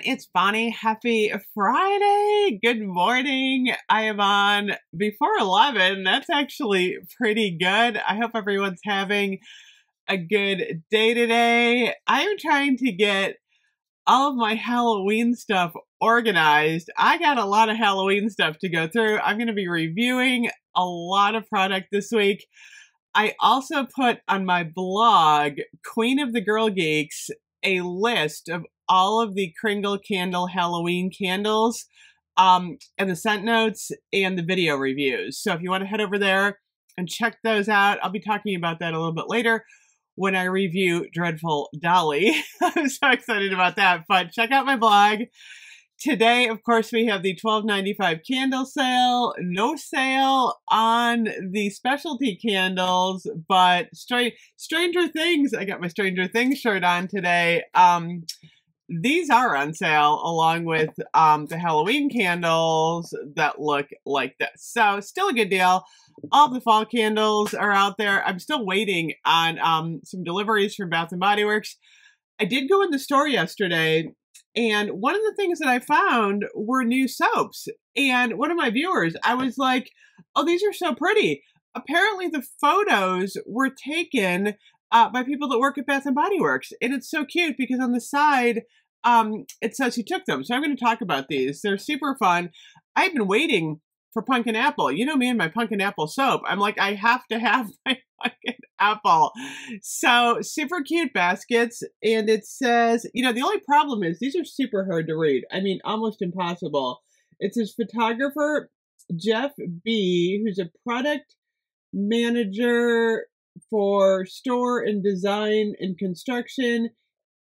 It's Bonnie. Happy Friday. Good morning. I am on before 11. That's actually pretty good. I hope everyone's having a good day today. I am trying to get all of my Halloween stuff organized. I got a lot of Halloween stuff to go through. I'm going to be reviewing a lot of product this week. I also put on my blog, Queen of the Girl Geeks, a list of all of the Kringle Candle Halloween candles um, and the scent notes and the video reviews. So if you want to head over there and check those out, I'll be talking about that a little bit later when I review Dreadful Dolly. I'm so excited about that. But check out my blog. Today, of course, we have the $12.95 candle sale. No sale on the specialty candles, but Str- Stranger Things. I got my Stranger Things shirt on today. Um, these are on sale along with um, the Halloween candles that look like this. So, still a good deal. All the fall candles are out there. I'm still waiting on um, some deliveries from Bath and Body Works. I did go in the store yesterday and one of the things that I found were new soaps. And one of my viewers, I was like, oh, these are so pretty. Apparently, the photos were taken uh, by people that work at Bath and Body Works. And it's so cute because on the side, um, it says he took them. So I'm going to talk about these. They're super fun. I've been waiting for pumpkin apple. You know me and my pumpkin apple soap. I'm like, I have to have my pumpkin apple. So super cute baskets. And it says, you know, the only problem is these are super hard to read. I mean, almost impossible. It says photographer Jeff B, who's a product manager for store and design and construction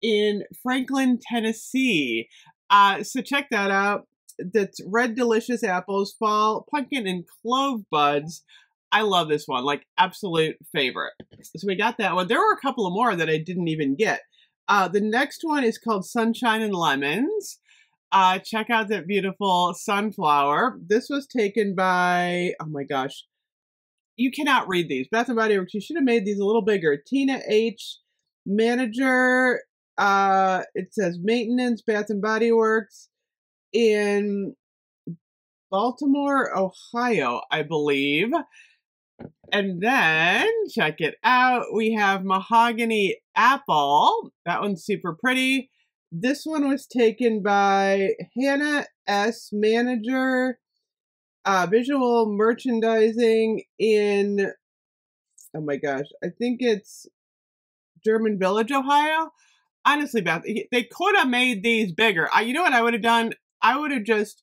in Franklin, Tennessee. Uh, so check that out that's red delicious apples, fall pumpkin and clove buds. I love this one, like absolute favorite. So we got that one. There were a couple of more that I didn't even get. Uh, the next one is called Sunshine and Lemons. Uh, check out that beautiful sunflower. This was taken by, oh my gosh, you cannot read these. Bath and Body Works, you should have made these a little bigger. Tina H, manager. Uh, it says maintenance, Bath and Body Works in Baltimore, Ohio, I believe. And then, check it out, we have Mahogany Apple. That one's super pretty. This one was taken by Hannah S. Manager, uh, Visual Merchandising in, oh my gosh, I think it's German Village, Ohio. Honestly, Beth, they could have made these bigger. Uh, you know what I would have done? I would have just,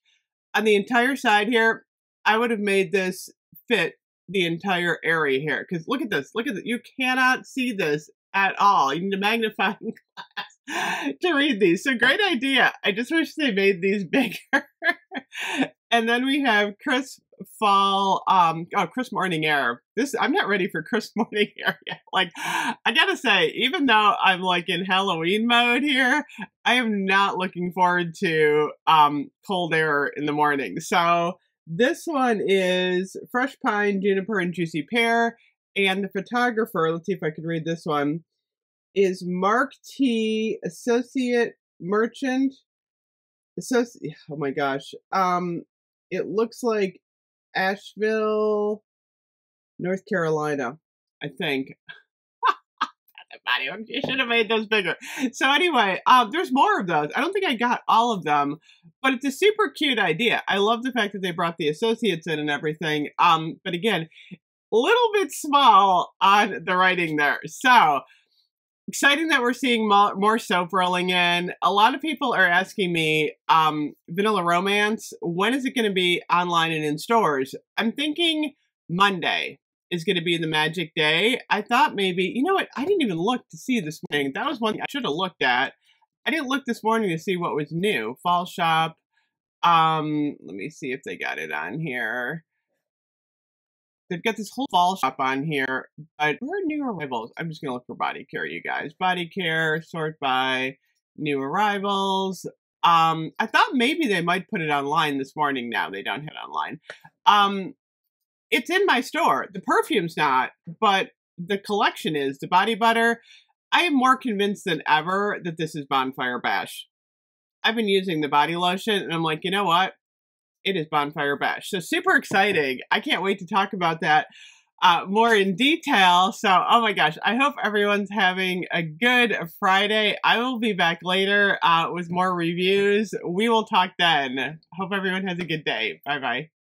on the entire side here, I would have made this fit the entire area here. Because look at this. Look at this. You cannot see this at all. You need a magnifying glass to read these. So great idea. I just wish they made these bigger. And then we have Crisp fall um oh Crisp morning air this i'm not ready for Crisp morning air yet. Like i gotta say even though i'm like in halloween mode here i am not looking forward to um cold air in the morning. So this one is fresh pine juniper and juicy pear. And the photographer let's see if i can read this one is mark t. Associate merchant? Associate oh my gosh. Um it looks like Asheville, North Carolina, I think. you should have made those bigger. So anyway, um, there's more of those. I don't think I got all of them, but it's a super cute idea. I love the fact that they brought the associates in and everything. Um, but again, a little bit small on the writing there. So exciting that we're seeing more, more, soap rolling in. A lot of people are asking me, um, Vanilla Romance, when is it going to be online and in stores? I'm thinking Monday is going to be the magic day. I thought maybe, you know what? I didn't even look to see this morning. That was one thing I should have looked at. I didn't look this morning to see what was new. Fall shop. Um, let me see if they got it on here. They've got this whole fall shop on here, but where are new arrivals? I'm just gonna look for body care, you guys. Body care, sort by new arrivals. Um, I thought maybe they might put it online this morning. Now they don't have it online. Um, it's in my store. The perfume's not, but the collection is the body butter. I am more convinced than ever that this is Bonfire Bash. I've been using the body lotion and I'm like, you know what? It is Bonfire Bash. So super exciting. I can't wait to talk about that uh, more in detail. So, oh my gosh, I hope everyone's having a good Friday. I will be back later uh, with more reviews. We will talk then. Hope everyone has a good day. Bye bye.